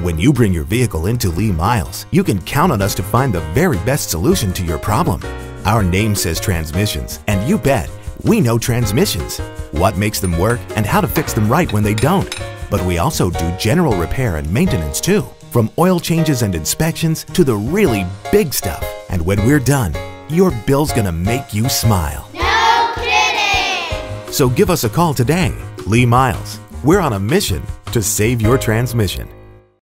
When you bring your vehicle into Lee Myles, you can count on us to find the very best solution to your problem. Our name says transmissions, and you bet, we know transmissions. What makes them work and how to fix them right when they don't. But we also do general repair and maintenance too, from oil changes and inspections to the really big stuff. And when we're done, your bill's gonna make you smile. No kidding! So give us a call today. Lee Myles. We're on a mission to save your transmission.